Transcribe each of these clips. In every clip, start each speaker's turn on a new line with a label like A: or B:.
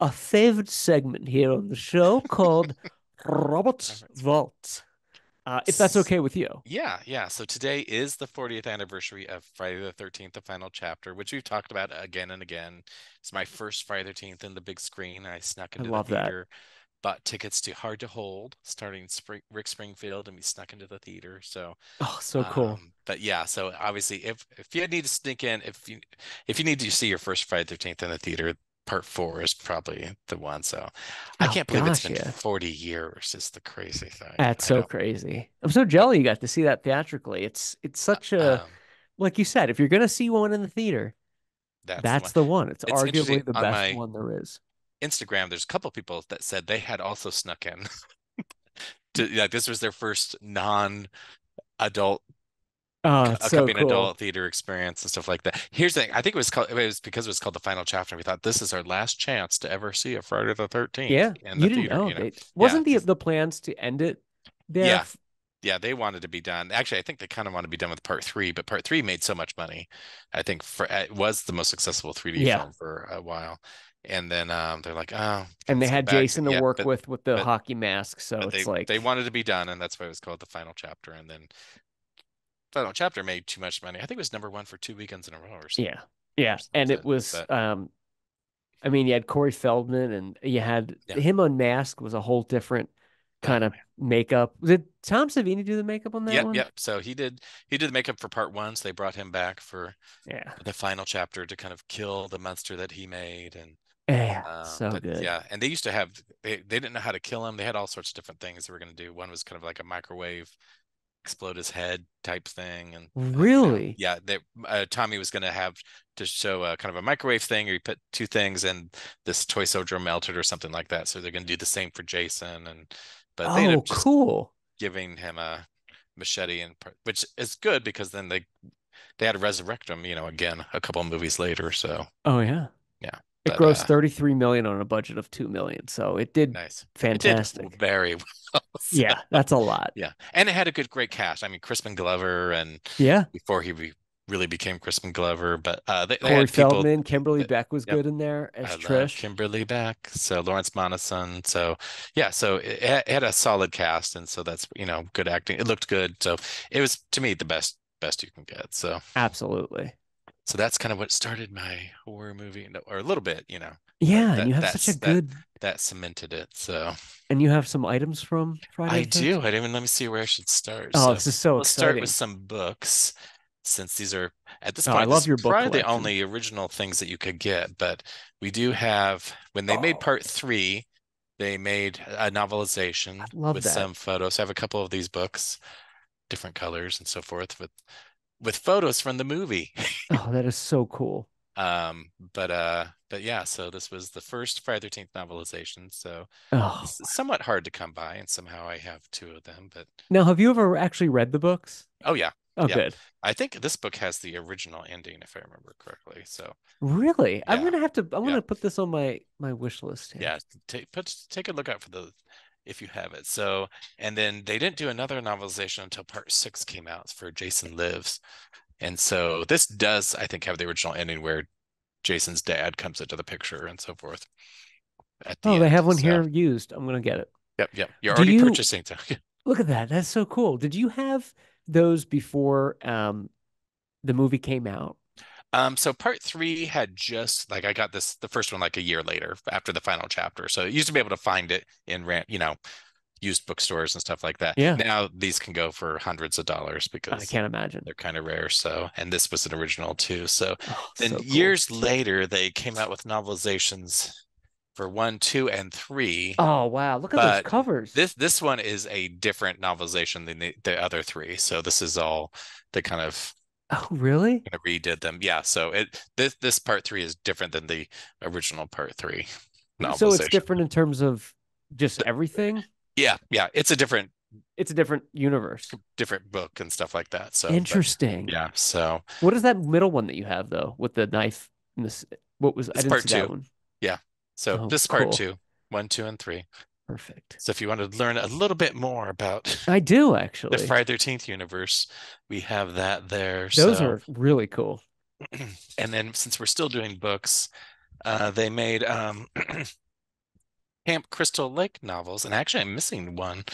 A: a favorite segment here on the show called Robert's Vault. Uh, if that's okay with you.
B: Yeah, yeah. So today is the 40th anniversary of Friday the 13th, the final chapter, which we've talked about again and again. It's my first Friday the 13th in the big screen. I snuck into
A: love
B: the
A: that.
B: theater, bought tickets to Hard to Hold, starting Spring, Rick Springfield, and we snuck into the theater. So,
A: Oh, so cool.
B: um, but yeah, so obviously, if if you need to sneak in, if you if you need to see your first Friday the 13th in the theater, part four is probably the one. So, I
A: Oh,
B: can't believe it's been
A: yeah.
B: 40 years. Is the crazy thing.
A: That's so crazy. I'm so jelly you got to see that theatrically. It's it's such a
B: um,
A: like you said, if you're gonna see one in the theater,
B: that's,
A: that's,
B: the one.
A: the one. It's,
B: It's
A: arguably the best one there is.
B: Instagram, there's a couple people that said they had also snuck in. to, like this was their first non-adult
A: Oh,
B: a
A: it's so cool.
B: adult theater experience and stuff like that. Here's the thing. I think it was called it was because it was called the final chapter. We thought this is our last chance to ever see a Friday the 13th
A: Yeah,
B: in
A: you
B: the
A: didn't
B: theater,
A: know.
B: you know.
A: They, wasn't the the plans to end it there?
B: Yeah. Yeah, they wanted to be done. Actually, I think they kind of want to be done with part three, but part three made so much money. I think for it was the most successful 3D
A: Yeah.
B: film for a while. And then um they're like, oh,
A: And they had Jason to
B: yeah,
A: work
B: but-
A: with with the
B: but-
A: hockey mask, so it's
B: they
A: like
B: they wanted to be done, and that's why it was called the final chapter. And then final chapter made too much money. I think it was number one for two weekends in a row or something.
A: yeah, yeah. And it was
B: but-
A: um, I mean, you had Corey Feldman, and you had
B: Yeah.
A: him unmasked was a whole different kind of makeup. Did Tom Savini do the makeup on that
B: Yep,
A: one?
B: yep. So he did he did the makeup for part one. So they brought him back for
A: Yeah,
B: the final chapter to kind of kill the monster that he made. And
A: yeah,
B: um,
A: so
B: but
A: good.
B: yeah, and they used to have they, they didn't know how to kill him. They had all sorts of different things they were going to do. One was kind of like a microwave explode his head type thing and uh,
A: Really?
B: yeah they uh, tommy was going to have to show a kind of a microwave thing or you put two things and this toy soldier melted or something like that so they're going to do the same for jason and but they ended
A: Oh,
B: up
A: cool.
B: giving him a machete and which is good because then they they had to resurrect him you know again a couple movies later so
A: Oh yeah.
B: Yeah,
A: It
B: but,
A: grossed
B: uh,
A: 33 million on a budget of 2 million. So it did
B: nice
A: fantastic.
B: it did very well so-
A: Yeah, that's a lot.
B: yeah and it had a good great cast i mean crispin glover and
A: Yeah.
B: before he re- really became crispin glover but uh they, they
A: Corey
B: had people
A: Feldman, Kimberly
B: that-
A: Beck was
B: yep.
A: good in there as
B: I
A: Trish.
B: Kimberly Beck, so Lawrence Monoson. So yeah, so it, it had a solid cast, and so that's you know good acting. It looked good, so it was to me the best best you can get. So
A: Absolutely.
B: So that's kind of what started my horror movie, or a little bit, you know,
A: Yeah,
B: that-
A: and you have such a
B: that's- that-
A: good
B: that cemented it. So
A: and you have some items from Friday.
B: I
A: the 13th?
B: do. I didn't even let me see where I should start.
A: Oh,
B: So
A: this is so
B: we'll start with some books. Since these are at this
A: Oh, I
B: point,
A: love your book
B: probably the only original things that you could get, but we do have when they made
A: Oh.
B: part three, they made a novelization with
A: that.
B: some photos. I have a couple of these books, different colors and so forth, with with photos from the movie.
A: Oh, that is so cool.
B: Um, but uh, but yeah, so this was the first Friday Thirteenth novelization, so
A: Oh,
B: somewhat hard to come by, and somehow I have two of them. But
A: now have you ever actually read the books?
B: oh yeah,
A: Oh,
B: Yeah.
A: good.
B: I think this book has the original ending, if I remember correctly. So
A: Really? I'm gonna have to. I'm
B: Yeah.
A: gonna put this on my my wish list. here.
B: yeah, take put take a look out for the if you have it. So and then they didn't do another novelization until part six came out for Jason Lives, and so this does I think have the original ending where Jason's dad comes into the picture and so forth. The
A: Oh, they have one
B: So,
A: here used. I'm gonna get it.
B: Yep, yep. You're
A: Do
B: already
A: you-
B: purchasing. So
A: Look at that. That's so cool. Did you have those before um the movie came out?
B: Um, so part three had just like I got this the first one like a year later after the final chapter. So you used to be able to find it in rent, you know, used bookstores and stuff like that.
A: Yeah.
B: Now these can go for hundreds of dollars because I
A: can't imagine.
B: they're kind of rare. So and this was an original too. So
A: Oh,
B: then
A: so cool.
B: years later they came out with novelizations for one, two, and three.
A: Oh wow! Look at
B: But
A: those covers.
B: This this one is a different novelization than the, the other three. So this is all the kind of
A: Oh really?
B: of redid them. Yeah. So it this this part three is different than the original part three.
A: So it's different in terms of just everything.
B: Yeah, yeah. It's a different
A: It's a different universe.
B: different book and stuff like that. So but-
A: Interesting.
B: yeah. So
A: What is that middle one that you have though, with the knife? And this, what was? I didn't
B: part
A: see that
B: two.
A: one.
B: so
A: Oh,
B: this is part
A: cool.
B: two, one, two, and three.
A: Perfect.
B: So if you want to learn a little bit more about
A: I do actually the.
B: Friday Thirteenth universe, we have that there.
A: Those
B: so,
A: are really cool.
B: and then since we're still doing books, uh, they made um, Camp Crystal Lake novels, and actually I'm missing one.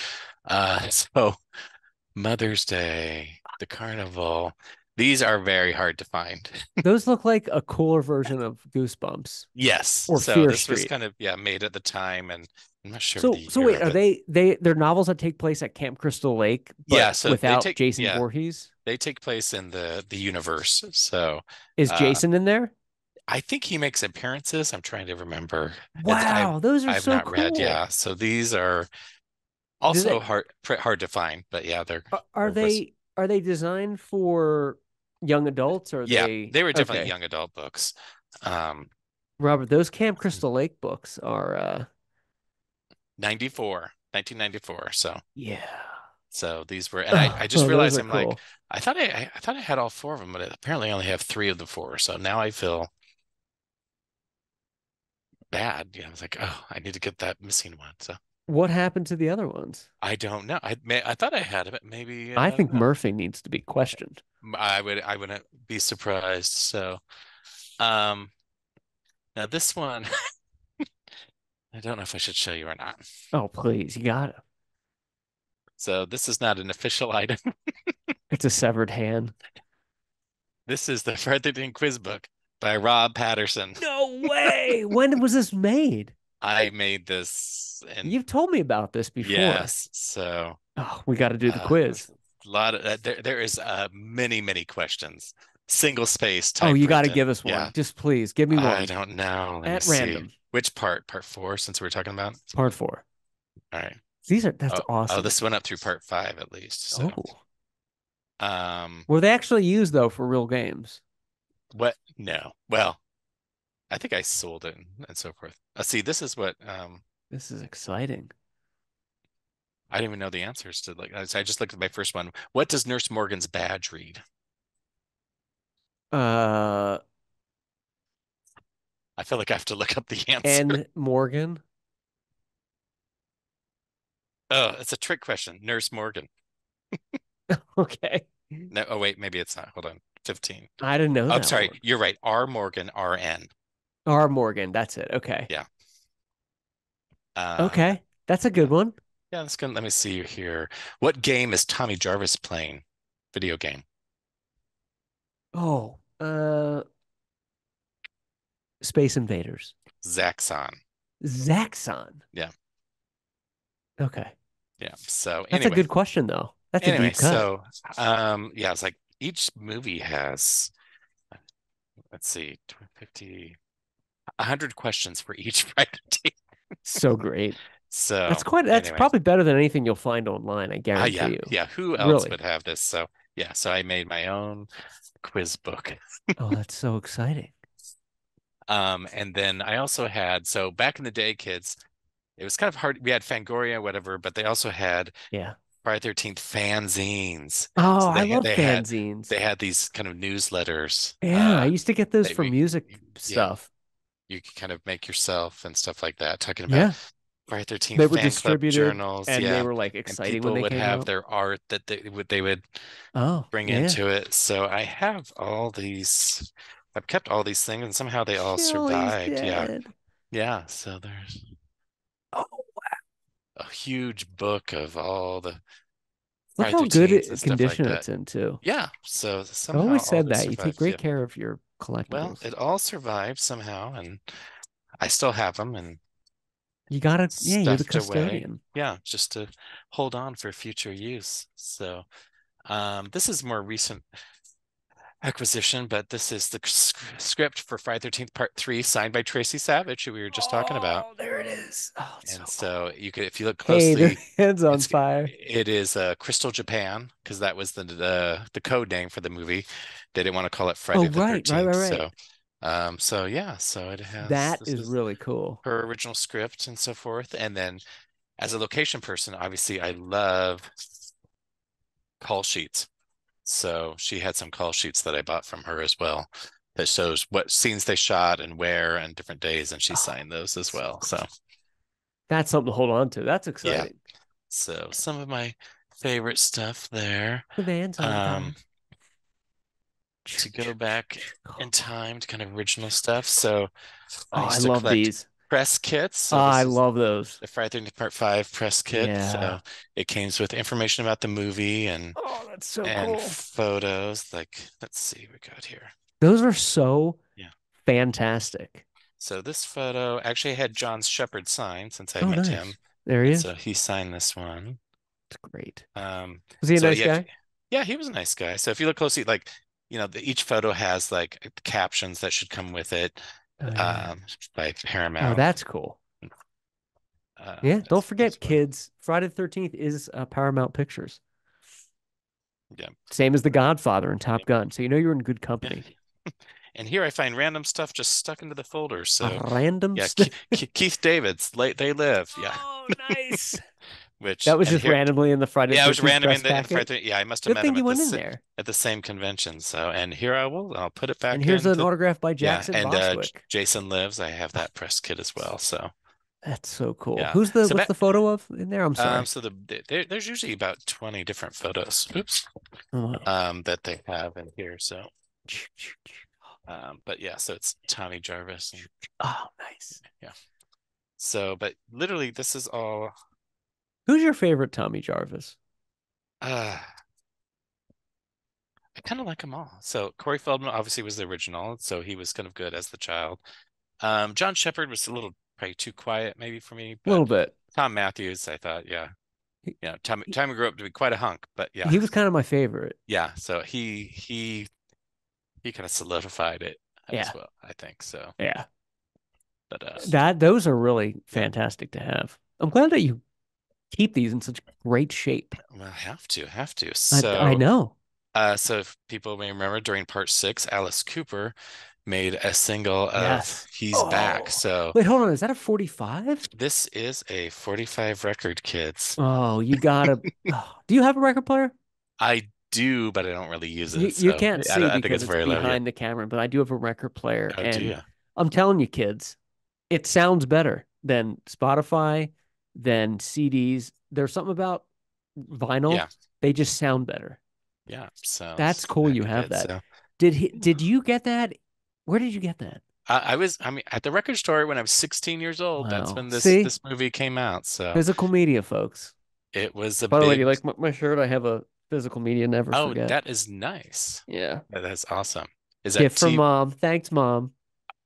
B: Uh, so Mother's Day, the Carnival. These are very hard to find.
A: Those look like a cooler version of Goosebumps.
B: Yes.
A: Or
B: so
A: Fear
B: this was kind of yeah made at the time, and I'm not sure.
A: So
B: the
A: so wait, are they they they're novels that take place at Camp Crystal Lake, but
B: Yeah, so they
A: without
B: take-
A: Jason
B: yeah.
A: Voorhees?
B: they take place in the the universe. So
A: Is
B: Uh,
A: Jason in there?
B: I think he makes appearances. I'm trying to remember.
A: Wow, those are
B: I've
A: so
B: not
A: cool.
B: read. Yeah. So these are also hard hard to find, but yeah, they're
A: Are, are they are they designed for young adults or
B: yeah,
A: they
B: they were definitely
A: okay.
B: young adult books. Um,
A: Robert, those Camp Crystal Lake books are uh
B: 94, 1994. So
A: yeah.
B: so these were, and I, I just
A: Oh,
B: realized I'm like. I thought I, I I thought I had all four of them, but apparently I only have three of the four. So now I feel bad. You know, I was like, oh, I need to get that missing one. So
A: What happened to the other ones?
B: I don't know. I may I thought I had it, but maybe
A: I
B: uh,
A: think Murphy needs to be questioned.
B: I would I wouldn't be surprised. So, um, now this one, I don't know if I should show you or not.
A: Oh, please, you got it.
B: So this is not an official item.
A: It's a severed hand.
B: This is the 13th Quiz Book by Rob Patterson.
A: No way. when was this made?
B: I made this and
A: You've told me about this before.
B: yes, so
A: Oh, we got to do the
B: uh,
A: quiz.
B: A lot of uh, there. There is uh many many questions. Single space.
A: Oh, you got to give us one.
B: Yeah.
A: Just please give me one.
B: I don't know. Let
A: At
B: see.
A: random.
B: Which part? Part four, since we're talking about.
A: Part four.
B: All right.
A: These are that's
B: oh,
A: awesome.
B: Oh, this went up through part five at least. So,
A: Oh.
B: um,
A: Were they actually used though for real games?
B: what? No. Well, I think I sold it and, and so forth. Uh, see, this is what um
A: This is exciting.
B: I didn't even know the answers to. Like, I just looked at my first one. What does Nurse Morgan's badge read?
A: Uh,
B: I feel like I have to look up the answer.
A: N Morgan.
B: Oh, it's a trick question. Nurse Morgan.
A: Okay.
B: No, oh wait, maybe it's not. Hold on. 15.
A: I didn't know
B: Oh, I'm
A: that
B: sorry.
A: one.
B: You're right. R Morgan, RN.
A: R Morgan. That's it. Okay.
B: Yeah. Uh,
A: Okay. That's a good one.
B: Yeah, let's go. Let me see you here. What game is Tommy Jarvis playing? Video game.
A: Oh, uh, Space Invaders.
B: Zaxxon.
A: Zaxxon.
B: Yeah.
A: Okay.
B: Yeah. So
A: That's a good question though. That's a
B: anyway, so um, yeah, it's like each movie has, let's see, 50, 100 questions for each Friday.
A: So great.
B: So
A: That's quite that's
B: anyway.
A: probably better than anything you'll find online, I
B: Uh,
A: guarantee
B: yeah,
A: you.
B: yeah. Who else
A: Really.
B: would have this? So yeah, so I made my own quiz book.
A: Oh, that's so exciting.
B: Um, and then I also had so back in the day, kids, it was kind of hard. We had Fangoria, whatever, but they also had
A: Yeah.
B: Friday Thirteenth fanzines.
A: Oh,
B: So
A: I
B: they had-
A: love
B: they had-
A: fanzines.
B: They had these kind of newsletters.
A: Yeah, I
B: uh,
A: used to get those for
B: we-
A: music stuff.
B: You could kind of make yourself and stuff like that. Talking about
A: Yeah.
B: Friday Thirteenth
A: They were
B: fan club
A: distributed
B: journals,
A: And
B: yeah.
A: they were like
B: and
A: exciting
B: people
A: when they
B: would have
A: out.
B: their art that they would they would
A: Oh,
B: bring
A: yeah.
B: into it. So I have all these. I've kept all these things, and somehow they all survived. Yeah, yeah. So there's
A: Oh,
B: a huge book of all the
A: look how good
B: 13th
A: it,
B: and like
A: condition
B: that.
A: it's in too.
B: yeah. So
A: I
B: somehow
A: always said that. You take great
B: yeah.
A: care of your
B: Well, it all survived somehow, and I still have them, and
A: You gotta, yeah, you're the
B: stuffed away. yeah, just to hold on for future use. So, um, this is more recent acquisition, but this is the script for Friday Thirteenth Part Three, signed by Tracie Savage, who we were just talking about.
A: Oh, there it is. Oh,
B: And
A: so
B: so you could, if you look
A: cool. Hey,
B: closely,
A: the head's on
B: it's-
A: fire.
B: it is uh, Crystal Japan because that was the, the the code name for the movie. They didn't want to call it Friday the
A: Oh, right, right,
B: 13th.
A: right, right.
B: So, um, so yeah, so it has
A: That
B: is,
A: is
B: is
A: really cool.
B: her original script and so forth. And then as a location person, obviously I love call sheets. So she had some call sheets that I bought from her as well that shows what scenes they shot and where and different days, and she
A: Oh,
B: signed those as well. So
A: That's something to hold on to. That's exciting. Yeah.
B: so some of my favorite stuff there.
A: The on
B: Um to go back in time to kind of original stuff. So
A: Oh, I
B: to
A: love
B: collect
A: these.
B: Press kits. So
A: Ah, I love those.
B: the Friday 13th Part 5 press kit.
A: Yeah.
B: So it came with information about the movie and
A: Oh, that's so
B: and
A: cool.
B: photos. Like, let's see, we got here.
A: Those are so
B: Yeah.
A: fantastic.
B: So this photo actually had John Shepherd sign since I
A: Oh,
B: met
A: nice.
B: him.
A: There he is.
B: So he signed this one.
A: It's great.
B: Um,
A: Was he a
B: so
A: nice
B: yeah,
A: guy?
B: yeah, he was a nice guy. So if you look closely, like, you know, the, each photo has like captions that should come with it
A: Oh, yeah.
B: um, by Paramount.
A: oh, that's cool.
B: uh,
A: Yeah, don't forget, kids. Friday the Thirteenth is uh, Paramount Pictures.
B: Yeah.
A: Same as The Godfather and Top Gun, so you know you're in good company.
B: And here I find random stuff just stuck into the folders. So
A: A random
B: yeah,
A: st-
B: Ke- Ke- Keith David's They They Live. Yeah,
A: Oh, nice.
B: which
A: that was just
B: here-
A: randomly in the front.
B: Yeah, it was
A: 13th
B: random
A: press
B: in the,
A: packet.
B: Friday. Yeah, I must have
A: Good
B: met
A: thing
B: him
A: you
B: at
A: went
B: the,
A: in there.
B: at the same convention. So, and here I will. I'll put it back
A: And here's an
B: to-
A: autograph by
B: yeah,
A: Jackson
B: and uh, Jason Lives. I have that press kit as well. So,
A: That's so cool.
B: Yeah.
A: Who's the
B: So
A: what's
B: back-
A: the photo of in there? I'm sorry.
B: um, so the there, there's usually about 20 different photos. Oops.
A: Oh.
B: Um, that they have in here. So, um, but yeah, so it's Tommy Jarvis. and-
A: oh, nice. Yeah.
B: So, but literally, this is all.
A: Who's your favorite Tommy Jarvis?
B: Uh, I kind of like them all. So Corey Feldman obviously was the original, so he was kind of good as the child. Um, John Shepherd was a little probably too quiet maybe for me,
A: A little bit.
B: Thom Mathews, I thought, yeah. Yeah, Tommy Tommy grew up to be quite a hunk, but yeah.
A: He was kind of my favorite.
B: Yeah, so he he he kind of solidified it as
A: Yeah.
B: well, I think. So,
A: Yeah.
B: but uh
A: That those are really fantastic to have. I'm glad that you keep these in such great shape.
B: well, have to, have to.
A: I,
B: So
A: I know.
B: Uh, so if people may remember during part six, Alice Cooper made a single of
A: Yes.
B: He's Back.
A: Oh.
B: So
A: Wait, hold on. Is that a 45?
B: this is a 45 record, kids.
A: Oh, you gotta. oh, do you have a record player?
B: I do, but I don't really use it.
A: You, you can't see
B: don't- I think
A: because
B: it's
A: it's,
B: very low here.
A: behind the camera, but I do have a record player,
B: Oh,
A: and
B: do you?
A: I'm telling you, kids, it sounds better than Spotify, than CDs. There's something about vinyl;
B: Yeah.
A: they just sound better.
B: Yeah. So
A: That's cool you have that.
B: So
A: Did he? Did you get that? Where did you get that?
B: I, I was, I mean, at the record store when I was 16 years old. That's when this
A: See?
B: this movie came out. So
A: Physical media, folks.
B: it was a
A: By the way, you like my, my shirt? I have a physical media. Never
B: oh,
A: forget.
B: that is nice.
A: yeah.
B: That's awesome. Is that
A: Gift from
B: T?
A: mom. Thanks, mom.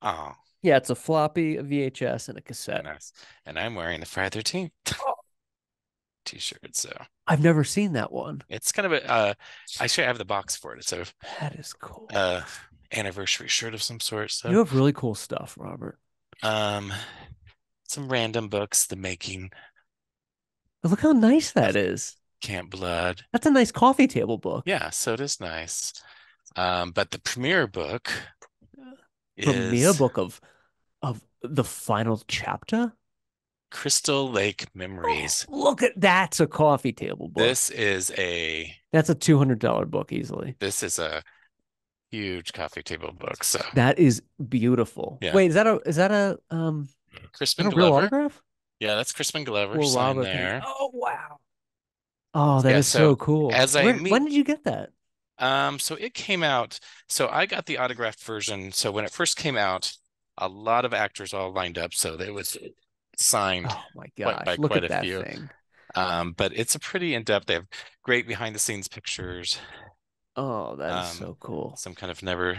B: Oh,
A: Yeah, it's a floppy, a VHS, and a cassette.
B: nice. And I'm wearing the Friday 13th
A: Oh.
B: t-shirt. So.
A: I've never seen that one.
B: It's kind of a uh I should have the box for it. It's a
A: That is cool.
B: uh anniversary shirt of some sort. So
A: you have really cool stuff, Robert.
B: um some random books, The Making,
A: But look how nice that is.
B: Camp Blood.
A: That's a nice coffee table book.
B: Yeah, so it is nice. Um, but the premiere book
A: Premier
B: is
A: book of of the final chapter.
B: Crystal Lake Memories.
A: Look at that's a coffee table book.
B: This is a
A: That's a two hundred dollar book easily.
B: this is a huge coffee table book. So
A: That is beautiful.
B: Yeah.
A: Wait, is that a is that a um
B: Crispin
A: a real
B: Glover.
A: autograph?
B: Yeah, that's Crispin Glover signed there.
A: Oh wow. Oh, that is
B: Yeah,
A: so,
B: so
A: cool.
B: as I
A: Where-
B: meet-
A: when did you get that?
B: Um, so it came out. So I got the autographed version. So when it first came out, a lot of actors all lined up. So it was signed.
A: Oh my gosh.
B: by
A: Look
B: quite
A: at
B: a
A: that
B: few.
A: thing.
B: Um, but it's a pretty in-depth. They have great behind the scenes pictures.
A: Oh, that is
B: Um,
A: so cool.
B: Some kind of never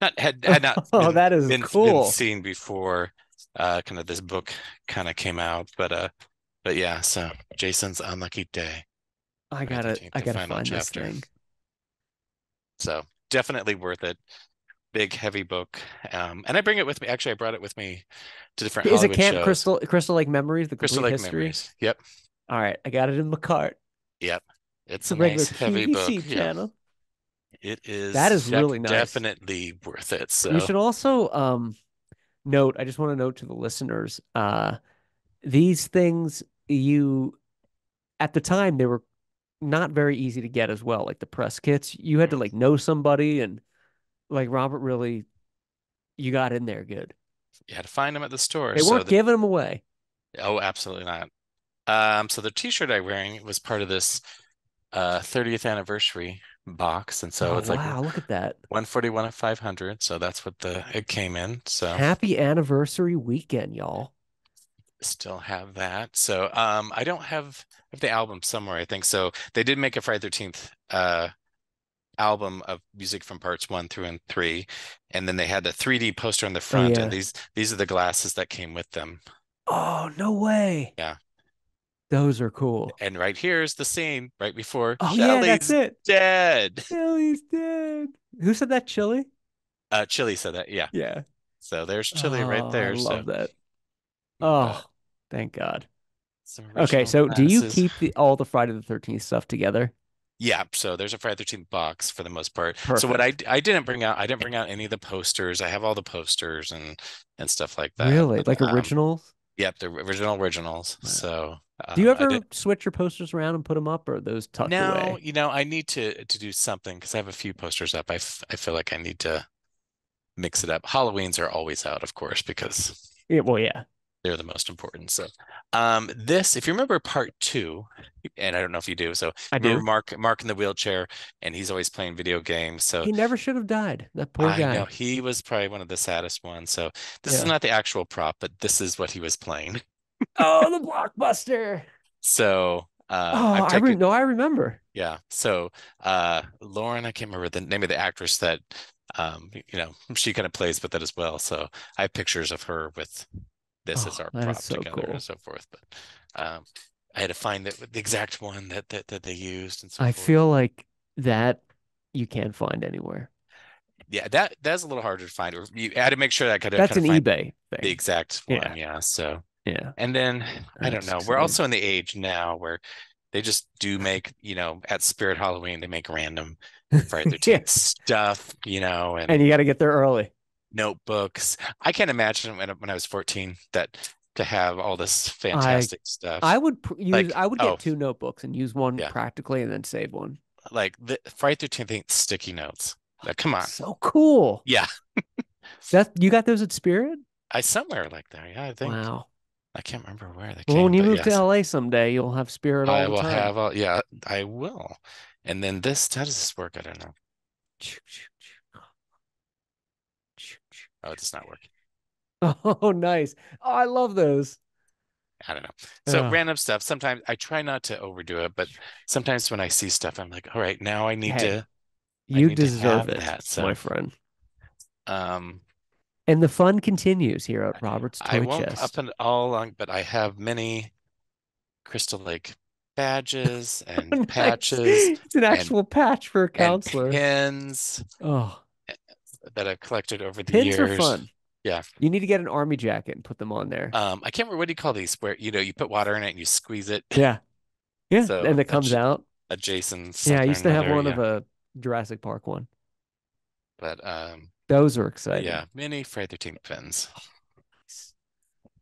B: not had had not
A: oh,
B: been,
A: that is
B: been, been seen before. Uh, kind of this book kind of came out, but uh, but yeah. So Jason's unlucky day.
A: I gotta, I gotta find this thing.
B: So definitely worth it. Big heavy book. Um, and I bring it with me. Actually, I brought it with me to different
A: Is it Camp
B: shows.
A: Crystal Crystal Lake Memories? The
B: Crystal Lake
A: history.
B: Memories. Yep.
A: All right, I got it in my cart.
B: Yep.
A: It's
B: It's
A: a
B: a
A: regular
B: nice heavy book.
A: PVC
B: Yeah.
A: channel.
B: It is
A: That is
B: def-
A: really nice.
B: Definitely worth it. So
A: We should also um note, I just want to note to the listeners, uh these things you at the time they were not very easy to get as well. Like the press kits, you had to like know somebody and like Robert really you got in there good.
B: you had to find them at the store.
A: They
B: so
A: weren't
B: the-
A: giving them away.
B: Oh, absolutely not. Um, so the t-shirt I'm wearing was part of this uh 30th anniversary box, and so
A: Oh
B: it's like
A: wow, look at that.
B: 141 of 500. So that's what the it came in. So
A: Happy anniversary weekend, y'all.
B: Still have that. So um I don't have I have the album somewhere, I think. So they did make a Friday 13th uh album of music from parts one through and three. And then they had the 3D poster on the front,
A: yeah.
B: and these these are the glasses that came with them.
A: Oh, no way.
B: Yeah.
A: Those are cool.
B: And right here's the scene right before
A: Oh yeah, that's it.
B: dead.
A: Chili's dead. Who said that? Chili?
B: Uh Chili said that, yeah.
A: Yeah.
B: So there's Chili
A: Oh,
B: right there.
A: I
B: so
A: love that. Oh, thank God. Okay,
B: original
A: so do you keep the, all the Friday the 13th stuff together?
B: Yeah, so there's a Friday the 13th box for the most part. So what I I didn't bring out, I didn't bring out any of the posters. I have all the posters and and stuff like that.
A: Really?
B: But,
A: Like
B: um,
A: originals?
B: Yep, the original originals.
A: Wow.
B: So
A: Do you
B: um,
A: ever switch your posters around and put them up, or are those tucked
B: No,
A: away?
B: you know, I need to to do something because I have a few posters up. I, f- I feel like I need to mix it up. Halloween's are always out, of course, because
A: Yeah, well, yeah.
B: They're the most important. So, um, this, if you remember part two, and I don't know if you do, so
A: I do.
B: Mark Mark in the wheelchair, and he's always playing video games. So
A: He never should have died. That poor
B: I
A: guy.
B: know he was probably one of the saddest ones. So this is not the actual prop, but this is what he was playing.
A: Oh, the blockbuster.
B: So uh,
A: Oh,
B: I've
A: I re- no, I remember.
B: Yeah. So uh Lauren, I can't remember the name of the actress that um you know she kind of plays with it as well. So I have pictures of her with this as
A: Oh,
B: our prop
A: so
B: together
A: cool.
B: and so forth. But um I had to find the, the exact one that, that that they used and so
A: I
B: forth.
A: feel like that you can't find anywhere.
B: yeah, that that's a little harder to find. Or You I had to make sure that I could
A: That's an
B: kind of find
A: eBay
B: the exact one. Yeah. So
A: Yeah.
B: and then I don't know. We're also in the age now where they just do make, you know, at Spirit Halloween, they make random Friday the 13th
A: Yeah.
B: stuff, you know, and
A: And you got to get there early.
B: Notebooks. I can't imagine when when I was 14 that to have all this fantastic stuff.
A: I would pr- use.
B: Like,
A: I would get
B: oh.
A: two notebooks and use one
B: Yeah.
A: practically, and then save one.
B: like the Friday the 13th sticky notes. Like, come on.
A: So cool.
B: Yeah.
A: That you got those at Spirit?
B: I somewhere like there. Yeah, I think
A: Wow.
B: I can't remember where they
A: Well,
B: came.
A: when you move
B: yes.
A: to LA someday, you'll have Spirit all
B: I will
A: time.
B: have all yeah, I will. And then this, how does this work? I don't know. Oh, it's not working.
A: Oh, nice. Oh, I love those.
B: I don't know. So random stuff. Sometimes I try not to overdo it, but sometimes when I see stuff, I'm like, all right, now I need
A: Hey,
B: to
A: You
B: need
A: deserve
B: have
A: it,
B: that, so-
A: my friend.
B: um
A: And the fun continues here at Robert's
B: I
A: Toy
B: won't
A: Chest.
B: up and all along, but I have many Crystal Lake badges and
A: Nice.
B: patches
A: It's an actual patch for a
B: and
A: counselor.
B: pins
A: Oh,
B: that I've collected over the
A: pins
B: years.
A: are fun.
B: Yeah.
A: You need to get an army jacket and put them on there.
B: Um, I can't remember what do you call these where you know you put water in it and you squeeze it.
A: yeah. Yeah.
B: so
A: and it comes out.
B: A Jason.
A: Yeah, I used to have
B: or
A: one
B: another,
A: of a Jurassic Park one.
B: But um,
A: Those are exciting.
B: yeah, many Friday the 13th pins,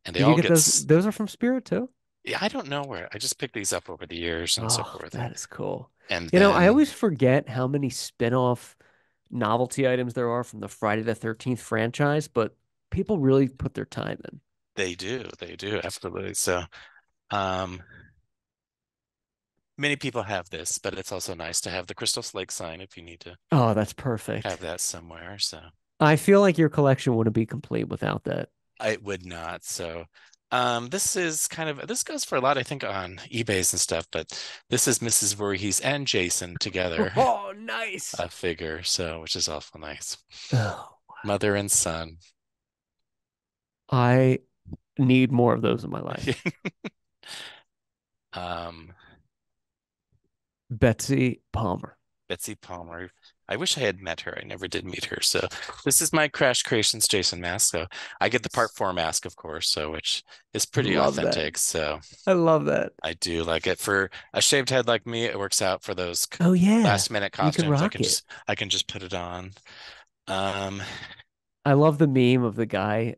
B: and they all
A: get
B: get.
A: those?
B: s-
A: Those are from Spirit too.
B: Yeah, I don't know where. I just picked these up over the years and so
A: Oh,
B: forth.
A: that is cool.
B: And
A: You know, I always forget how many spin-off novelty items there are from the Friday the 13th franchise, but people really put their time in.
B: they do, they do absolutely. So, um, many people have this, but it's also nice to have the Crystal Lake sign if you need to
A: Oh, that's perfect.
B: have that somewhere. So.
A: I feel like your collection wouldn't be complete without that.
B: I would not. So um this is kind of this goes for a lot, I think, on eBays and stuff, but this is Mrs. Voorhees and Jason together,
A: Oh, nice.
B: a figure, so which is awful nice.
A: Oh,
B: Mother and son.
A: I need more of those in my life.
B: Um
A: Betsy Palmer.
B: Betsy Palmer. I wish I had met her. I never did meet her. So this is my Crash Creations Jason mask. So I get the part four mask, of course, so which is pretty
A: Love that.
B: authentic. So
A: I love that.
B: I do like it. For a shaved head like me, it works out for those
A: Oh yeah.
B: last minute
A: you can
B: costumes. I can
A: it.
B: just I can just put it on. Um
A: I love the meme of the guy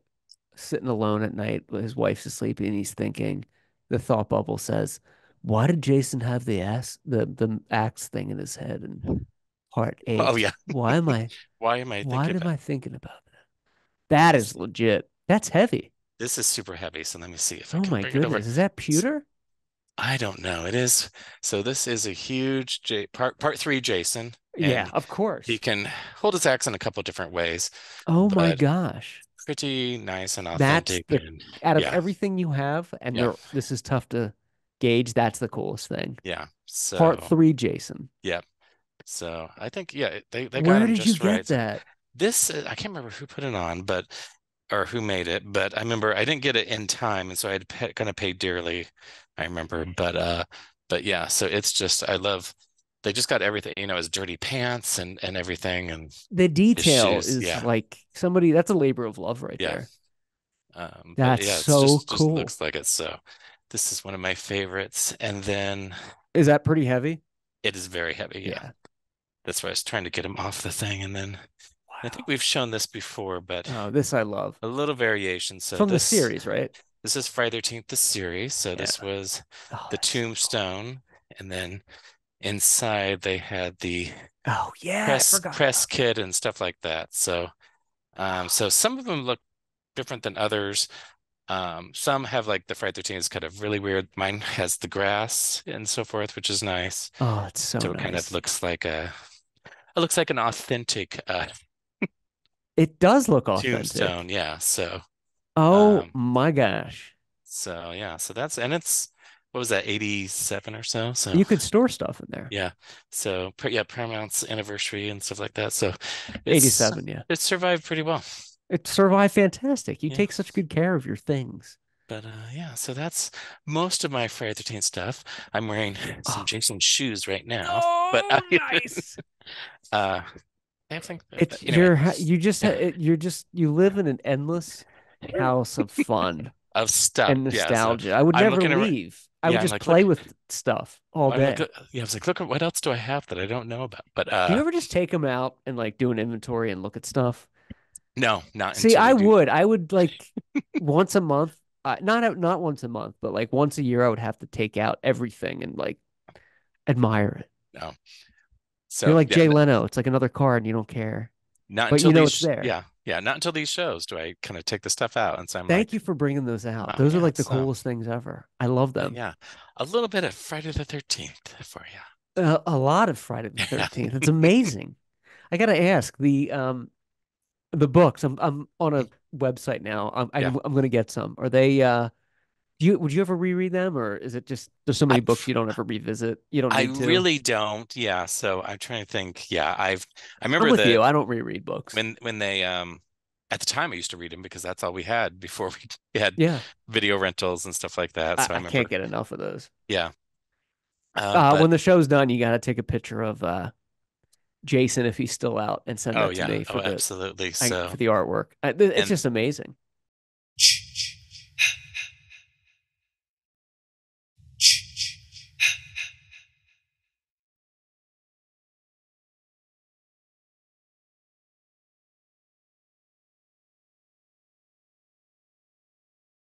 A: sitting alone at night, with his wife's asleep, and he's thinking. The thought bubble says, "Why did Jason have the ass, the the axe thing in his head and part eight?
B: oh yeah.
A: Why am I?
B: Why am I
A: why am? I thinking about that? That is legit. That's heavy.
B: This is super heavy, so let me see if I
A: Oh
B: can
A: my
B: bring it over.
A: goodness, is that pewter?
B: I don't know. It is so this is a huge J part part three Jason.
A: Yeah, of course.
B: he can hold his axe in a couple different ways,
A: Oh my gosh.
B: pretty nice and
A: That's
B: authentic.
A: the
B: And
A: out of
B: yeah,
A: everything you have, and
B: yeah,
A: this is tough to gauge, that's the coolest thing.
B: yeah.
A: Part three, Jason.
B: yeah, so I think yeah, they they got
A: Where
B: him
A: did you
B: just
A: get
B: right.
A: That?
B: this uh, I can't remember who put it on, but or who made it, but I remember I didn't get it in time, and so I had kind of paid dearly. I remember, but uh, but yeah, so it's just I love. They just got everything, you know, his dirty pants and and everything, and
A: The detail is
B: Yeah,
A: like somebody that's a labor of love right
B: yeah.
A: there.
B: Um,
A: That's
B: yeah,
A: so
B: just just
A: cool.
B: looks like it. So this is one of my favorites, and then
A: Is that pretty heavy?
B: it is very heavy. Yeah,
A: Yeah.
B: That's why I was trying to get him off the thing, and then I think we've shown this before, but
A: Oh, this I love.
B: a little variation. So
A: From the
B: this
A: series, right?
B: this is Friday the 13th, the series. So
A: Yeah.
B: this was
A: Oh,
B: the
A: so cool.
B: tombstone, and then inside they had the
A: Oh, yeah,
B: press press kit and stuff like that. So um, so some of them look different than others. Um, some have like the Friday 13th is kind of really weird. Mine has the grass and so forth, which is nice.
A: Oh, it's so
B: So it kind of looks like a it looks like an authentic uh
A: It does look authentic.
B: tombstone. Yeah. So
A: Oh
B: um
A: my gosh.
B: so yeah, so that's and it's what was that, 87 or so? So
A: You could store stuff in there.
B: yeah. So yeah, Paramount's anniversary and stuff like that. So
A: 87, yeah.
B: it survived pretty well.
A: It survived fantastic. You
B: Yeah.
A: take such good care of your things.
B: But uh yeah, so that's most of my Friday the 13th stuff. I'm wearing some
A: Oh,
B: Jason shoes right now, but
A: oh,
B: I
A: nice.
B: uh I think
A: It's
B: anyway,
A: you're you just
B: yeah.
A: you're just you live in an endless house of fun
B: Of stuff.
A: and
B: Yeah, so
A: nostalgia. I would never
B: looking around.
A: leave. I would
B: Yeah, I'm
A: just
B: like,
A: play with stuff all
B: like,
A: day.
B: uh, yeah, I was like, look, what else do I have that I don't know about? But
A: Do you
B: uh,
A: ever just take them out and like do an inventory and look at stuff?
B: No, not
A: See, I
B: do.
A: would. I would like once a month. Uh, not out- not once a month, but like once a year, I would have to take out everything and like admire it.
B: No, So You're
A: like
B: yeah,
A: Jay Leno. It's like another car, and you don't care,
B: not
A: but
B: until
A: you know
B: these.
A: it's there.
B: Yeah, yeah, not until these shows do I kind of take the stuff out, and so I'm
A: Thank
B: like,
A: you for bringing those out.
B: oh
A: Those are like the coolest things ever. I love them.
B: yeah, a little bit of Friday the 13th for you.
A: Uh, a lot of Friday the
B: Yeah.
A: 13th. It's amazing. I gotta ask the um the books. I'm I'm on a website now. I'm I'm, I'm gonna get some. Are they uh do you would you ever reread them or is it just there's so
B: I
A: many books you don't ever revisit? You don't
B: I
A: to.
B: really don't. Yeah, so I'm trying to think. Yeah, I've I
A: I'm
B: remember
A: with you.
B: the
A: I don't reread books.
B: when when they um at the time I used to read them because that's all we had before we had
A: Yeah.
B: video rentals and stuff like that. So I
A: I
B: remember,
A: can't get enough of those.
B: yeah. Um,
A: Uh
B: but
A: when the show's done, you gotta take a picture of uh Jason if he's still out and send
B: oh
A: that to
B: yeah,
A: me oh, for
B: oh
A: the
B: absolutely.
A: I, for the artwork. I, it's
B: and
A: just amazing.